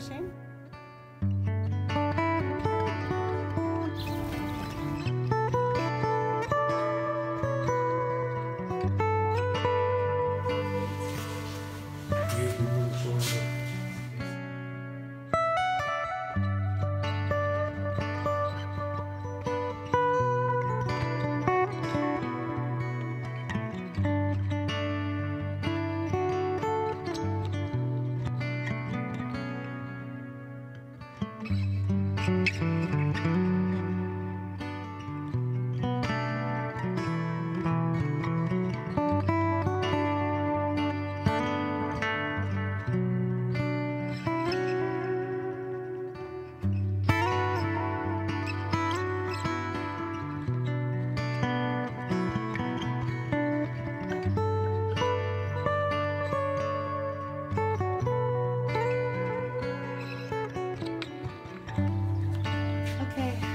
machine? Okay.